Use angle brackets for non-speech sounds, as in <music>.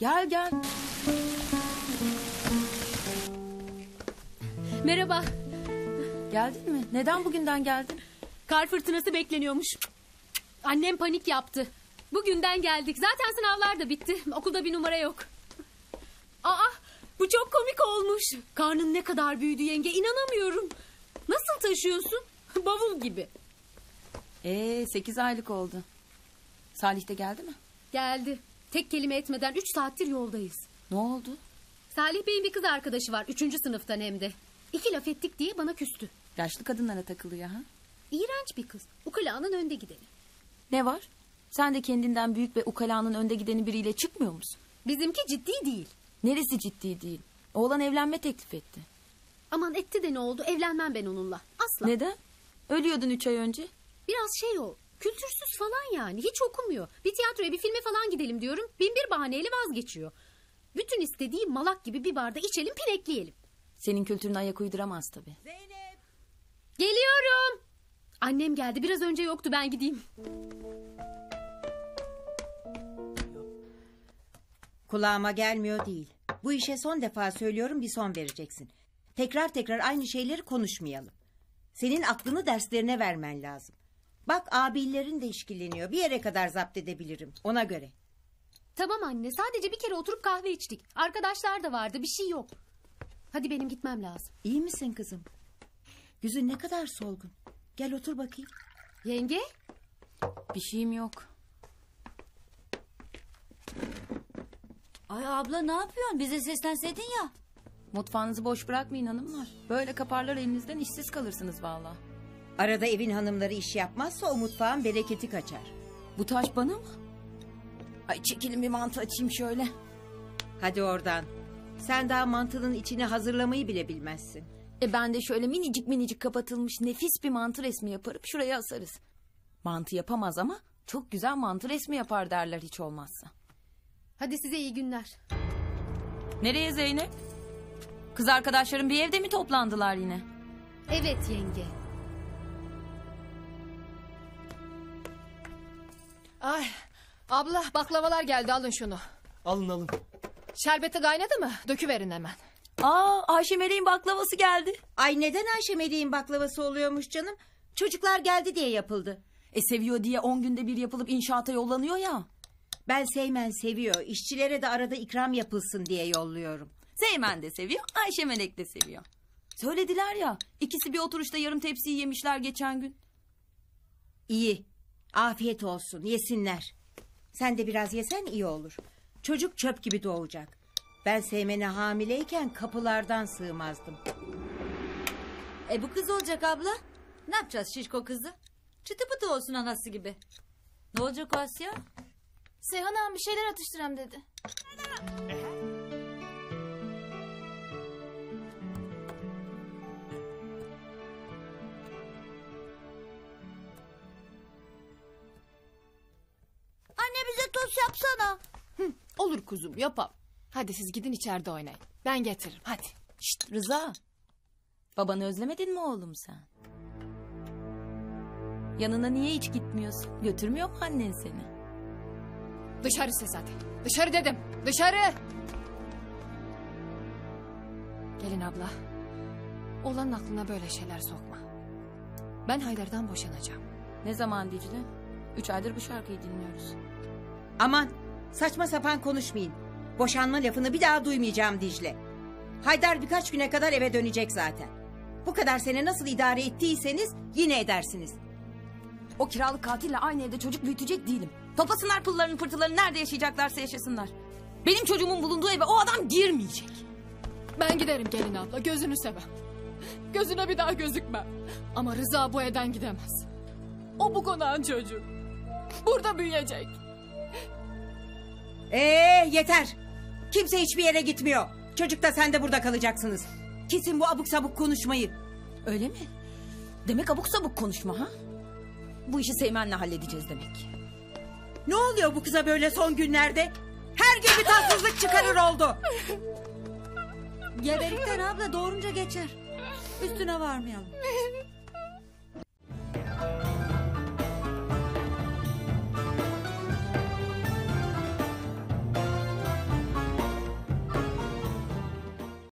Gel gel. Merhaba. Geldin mi? Neden bugünden geldin? Kar fırtınası bekleniyormuş. Annem panik yaptı. Bugünden geldik. Zaten sınavlar da bitti. Okulda bir numara yok. Aa, bu çok komik olmuş. Karnın ne kadar büyüdü yenge inanamıyorum. Nasıl taşıyorsun? <laughs> Bavul gibi. Ee, sekiz aylık oldu. Salih de geldi mi? Geldi. Tek kelime etmeden üç saattir yoldayız. Ne oldu? Salih Bey'in bir kız arkadaşı var. Üçüncü sınıftan hem de. İki laf ettik diye bana küstü. Yaşlı kadınlara takılıyor ha? İğrenç bir kız. Ukalanın önde gideni. Ne var? Sen de kendinden büyük ve ukalanın önde gideni biriyle çıkmıyor musun? Bizimki ciddi değil. Neresi ciddi değil? Oğlan evlenme teklif etti. Aman etti de ne oldu? Evlenmem ben onunla. Asla. Neden? Ölüyordun üç ay önce. Biraz şey o. Kültürsüz falan yani. Hiç okumuyor. Bir tiyatroya bir filme falan gidelim diyorum. Bin bir bahaneyle vazgeçiyor. Bütün istediği malak gibi bir barda içelim pinekleyelim. Senin kültürüne ayak uyduramaz tabii. Geliyorum. Annem geldi. Biraz önce yoktu ben gideyim. Kulağıma gelmiyor değil. Bu işe son defa söylüyorum bir son vereceksin. Tekrar tekrar aynı şeyleri konuşmayalım. Senin aklını derslerine vermen lazım. Bak abilerin de işkilleniyor. Bir yere kadar zapt edebilirim. Ona göre. Tamam anne. Sadece bir kere oturup kahve içtik. Arkadaşlar da vardı. Bir şey yok. Hadi benim gitmem lazım. İyi misin kızım? Yüzün ne kadar solgun. Gel otur bakayım. Yenge? Bir şeyim yok. Ay abla ne yapıyorsun? Bize seslenseydin ya. Mutfağınızı boş bırakmayın hanımlar. Böyle kaparlar elinizden işsiz kalırsınız valla. Arada evin hanımları iş yapmazsa o mutfağın bereketi kaçar. Bu taş bana mı? Ay çekilin bir mantı açayım şöyle. Hadi oradan. Sen daha mantının içini hazırlamayı bile bilmezsin. E ben de şöyle minicik minicik kapatılmış nefis bir mantı resmi yaparım şuraya asarız. Mantı yapamaz ama çok güzel mantı resmi yapar derler hiç olmazsa. Hadi size iyi günler. Nereye Zeynep? Kız arkadaşların bir evde mi toplandılar yine? Evet yenge. Ay abla baklavalar geldi alın şunu. Alın alın. Şerbeti kaynadı mı? Döküverin hemen. Aa Ayşe Meleğin baklavası geldi. Ay neden Ayşe Meleğin baklavası oluyormuş canım? Çocuklar geldi diye yapıldı. E seviyor diye on günde bir yapılıp inşaata yollanıyor ya. Ben Seymen seviyor. İşçilere de arada ikram yapılsın diye yolluyorum. Zeymen de seviyor Ayşe Melek de seviyor. Söylediler ya ikisi bir oturuşta yarım tepsiyi yemişler geçen gün. İyi. Afiyet olsun. Yesinler. Sen de biraz yesen iyi olur. Çocuk çöp gibi doğacak. Ben Seymen'e hamileyken kapılardan sığmazdım. E bu kız olacak abla. Ne yapacağız şişko kızı? Çıtı pıtı olsun anası gibi. Ne olacak Asya? Seyhan ağam bir şeyler atıştıram dedi. Tost yapsana. Olur kuzum yapam. Hadi siz gidin içeride oynayın. Ben getiririm hadi. Şşt Rıza. Babanı özlemedin mi oğlum sen? Yanına niye hiç gitmiyorsun? Götürmüyor mu annen seni? Dışarı ses hadi. Dışarı dedim. Dışarı. Gelin abla. Oğlanın aklına böyle şeyler sokma. Ben Haydar'dan boşanacağım. Ne zaman Dicle? Üç aydır bu şarkıyı dinliyoruz. Aman saçma sapan konuşmayın. Boşanma lafını bir daha duymayacağım Dicle. Haydar birkaç güne kadar eve dönecek zaten. Bu kadar sene nasıl idare ettiyseniz yine edersiniz. O kiralık katille aynı evde çocuk büyütecek değilim. Toplasınlar pıllarını pırtılarını nerede yaşayacaklarsa yaşasınlar. Benim çocuğumun bulunduğu eve o adam girmeyecek. Ben giderim gelin abla gözünü sevem. Gözüne bir daha gözükmem. Ama Rıza bu evden gidemez. O bu konağın çocuğu. Burada büyüyecek. Ee yeter. Kimse hiçbir yere gitmiyor. Çocuk da sen de burada kalacaksınız. Kesin bu abuk sabuk konuşmayı. Öyle mi? Demek abuk sabuk konuşma ha? Bu işi Seymen'le halledeceğiz demek. Ne oluyor bu kıza böyle son günlerde? Her gün bir tatsızlık çıkarır oldu. Gebelikten abla doğurunca geçer. Üstüne varmayalım.